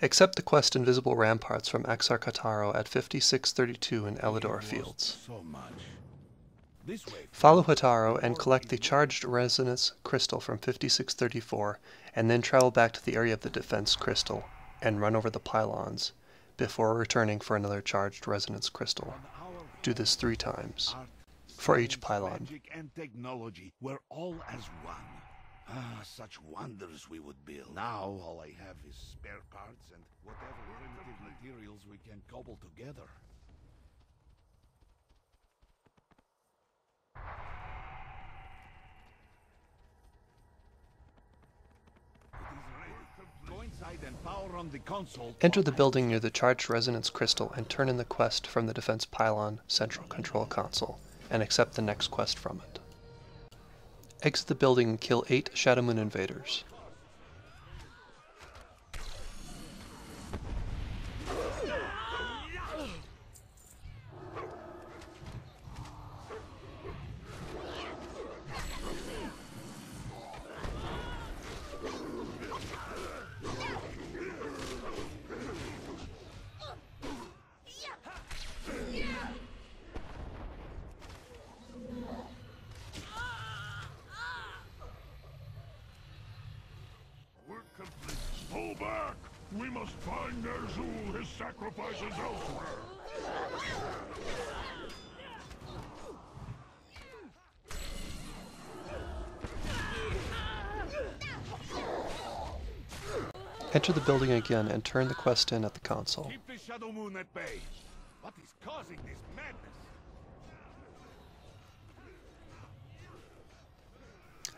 Accept the quest Invisible Ramparts from Exarch Hataaru at 5632 in Elodor Fields. So much. This way. Follow Hataaru and collect the Charged Resonance Crystal from 5634, and then travel back to the area of the Defense Crystal and run over the pylons before returning for another Charged Resonance Crystal. Do this three times. For each pylon. Magic and technology were all as one. Ah, such wonders we would build. Now all I have is spare parts and whatever primitive materials we can cobble together. It is ready. Go inside and power on the console. Enter the building near the Charged Resonance Crystal and turn in the quest from the Defense Pylon Central Control Console, and accept the next quest from it. Exit the building and kill 8 Shadowmoon invaders. We must find Ner'zhul. His sacrifices elsewhere. Enter the building again and turn the quest in at the console. Keep the Shadowmoon at bay. What is causing this madness?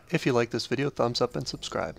If you like this video, thumbs up and subscribe.